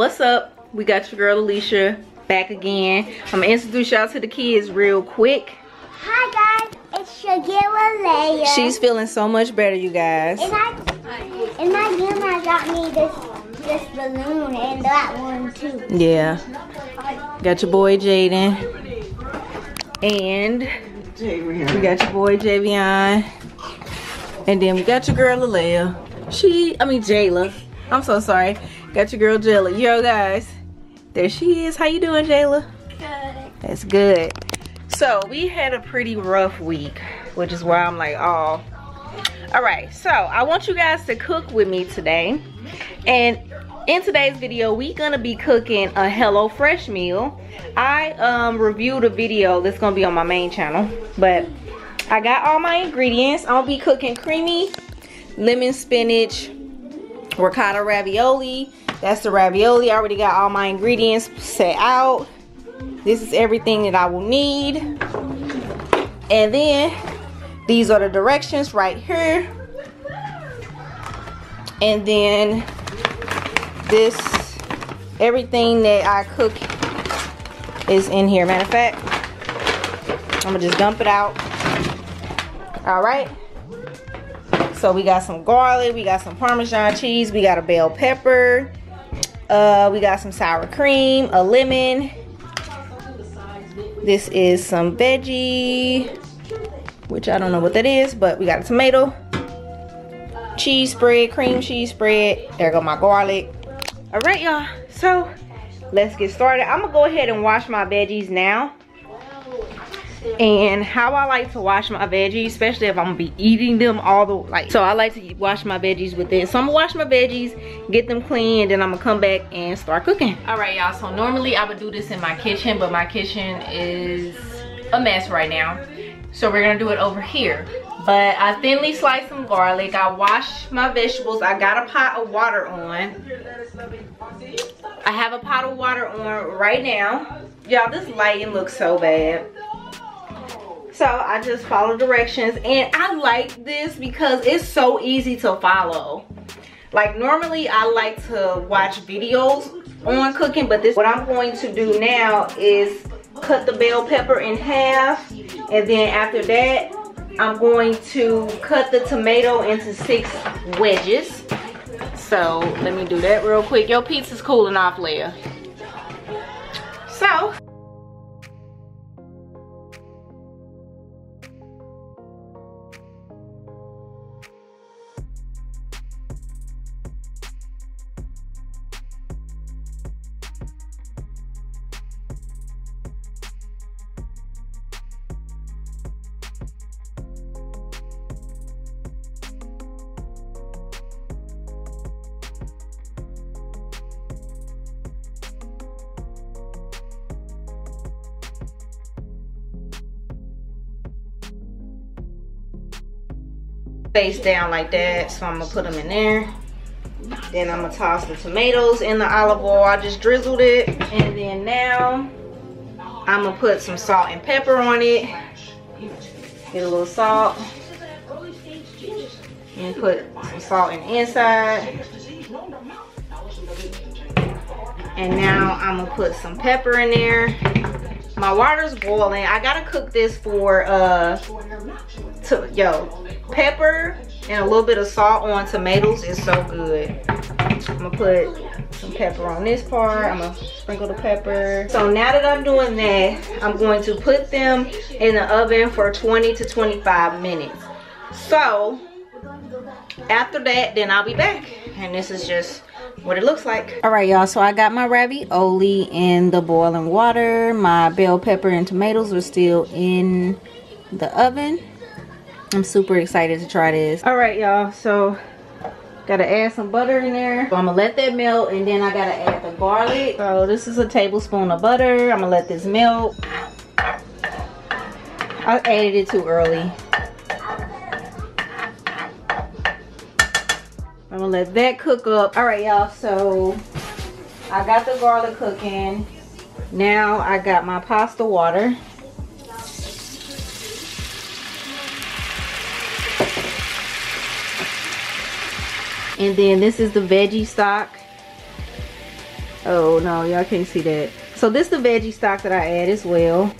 what's up we got your girl alicia back again i'm gonna introduce y'all to the kids real quick Hi guys, it's Leia. she's feeling so much better you guys and I and my grandma got me this this balloon and that one too. yeah got your boy Jayden and we got your boy javion and then we got your girl Alea. She, I mean Jayla. I'm so sorry. Got your girl Jayla. Yo guys, there she is. How you doing, Jayla? Good. That's good. So we had a pretty rough week, which is why I'm like, oh. All right, so I want you guys to cook with me today. And in today's video, we gonna be cooking a Hello Fresh meal. I um, reviewed a video that's gonna be on my main channel, but I got all my ingredients. I'll be cooking creamy lemon spinach ricotta ravioli. That's the ravioli. I already got all my ingredients set out. This is everything that I will need. And then these are the directions right here. And then this, everything that I cook is in here. Matter of fact, I'm gonna just dump it out. All right. So we got some garlic, we got some Parmesan cheese, we got a bell pepper, uh, we got some sour cream, a lemon. This is some veggie, which I don't know what that is, but we got a tomato, cheese spread, cream cheese spread. There go my garlic. All right, y'all. So let's get started. I'm gonna go ahead and wash my veggies now and how I like to wash my veggies, especially if I'm gonna be eating them all the like. So I like to wash my veggies with this. So I'm gonna wash my veggies, get them clean, and then I'm gonna come back and start cooking. All right, y'all. So normally I would do this in my kitchen, but my kitchen is a mess right now. So we're gonna do it over here. But I thinly sliced some garlic. I washed my vegetables. I got a pot of water on. I have a pot of water on right now. Y'all, this lighting looks so bad so I just follow directions and I like this because it's so easy to follow. Like normally I like to watch videos on cooking but this what I'm going to do now is cut the bell pepper in half and then after that I'm going to cut the tomato into six wedges. So let me do that real quick. Your pizza's cooling off Leah. so face down like that. So I'm gonna put them in there. Then I'm gonna toss the tomatoes in the olive oil. I just drizzled it. And then now I'm gonna put some salt and pepper on it. Get a little salt. And put some salt in the inside. And now I'm gonna put some pepper in there. My water's boiling. I gotta cook this for uh to yo pepper and a little bit of salt on tomatoes is so good. I'm gonna put some pepper on this part. I'm gonna sprinkle the pepper. So now that I'm doing that, I'm going to put them in the oven for 20 to 25 minutes. So after that, then I'll be back. And this is just what it looks like. All right, y'all. So I got my ravioli in the boiling water. My bell pepper and tomatoes are still in the oven. I'm super excited to try this. All right, y'all. So gotta add some butter in there. So I'm gonna let that melt and then I gotta add the garlic. So this is a tablespoon of butter. I'm gonna let this melt. I added it too early. I'm gonna let that cook up. All right, y'all. So I got the garlic cooking. Now I got my pasta water. And then this is the veggie stock. Oh no, y'all can't see that. So this is the veggie stock that I add as well.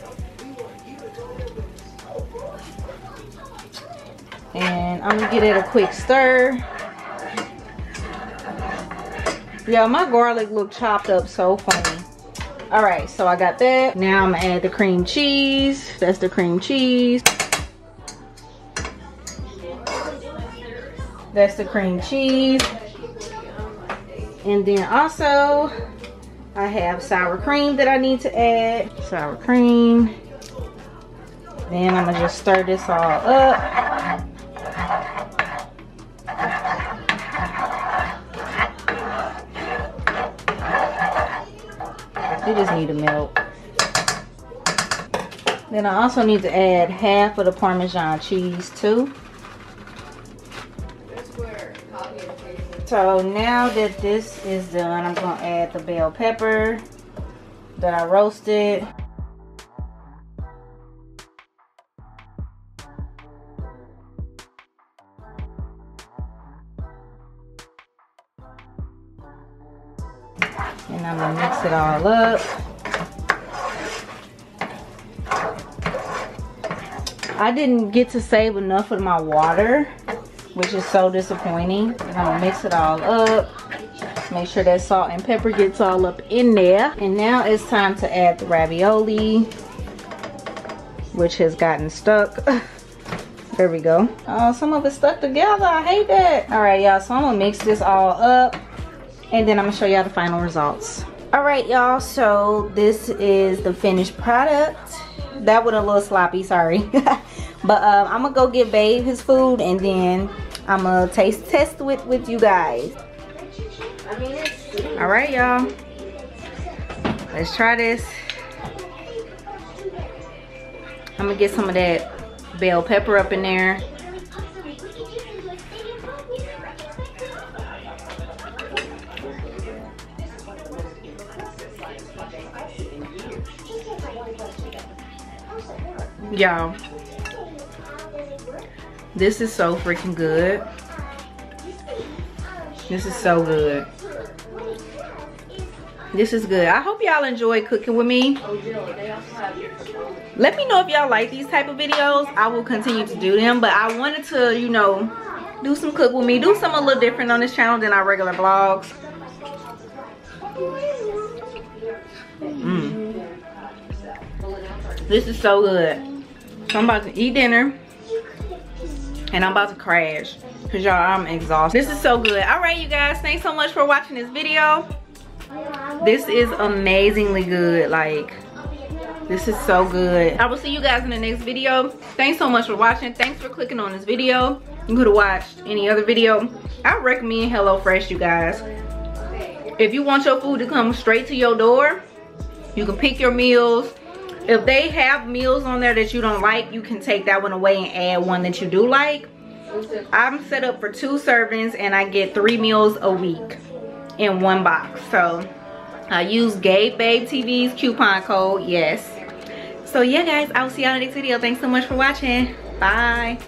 And I'm gonna get it a quick stir. Yeah, my garlic look chopped up so funny. All right, so I got that. Now I'm gonna add the cream cheese. That's the cream cheese. That's the cream cheese. And then also, I have sour cream that I need to add. Sour cream. Then I'm gonna just stir this all up. It just need to melt. Then I also need to add half of the Parmesan cheese too. So now that this is done, I'm gonna add the bell pepper that I roasted. And I'm gonna mix it all up. I didn't get to save enough of my water which is so disappointing. I'm gonna mix it all up. Make sure that salt and pepper gets all up in there. And now it's time to add the ravioli, which has gotten stuck. there we go. Oh, some of it stuck together. I hate that. All right, y'all, so I'm gonna mix this all up and then I'm gonna show y'all the final results. All right, y'all, so this is the finished product. That was a little sloppy, sorry. but um, I'm gonna go get Babe his food and then I'm gonna taste test with with you guys. All right, y'all. Let's try this. I'm gonna get some of that bell pepper up in there. Y'all, this is so freaking good. This is so good. This is good. I hope y'all enjoy cooking with me. Let me know if y'all like these type of videos. I will continue to do them. But I wanted to, you know, do some cook with me. Do something a little different on this channel than our regular vlogs. Mmm. This is so good. So I'm about to eat dinner and I'm about to crash because y'all I'm exhausted. This is so good. All right, you guys, thanks so much for watching this video. This is amazingly good. Like, this is so good. I will see you guys in the next video. Thanks so much for watching. Thanks for clicking on this video. You could have watched any other video. I recommend HelloFresh, you guys. If you want your food to come straight to your door, you can pick your meals if they have meals on there that you don't like, you can take that one away and add one that you do like. I'm set up for two servings and I get three meals a week in one box. So I use Gabe Babe TV's coupon code, yes. So yeah guys, I'll see y'all in the next video. Thanks so much for watching. Bye.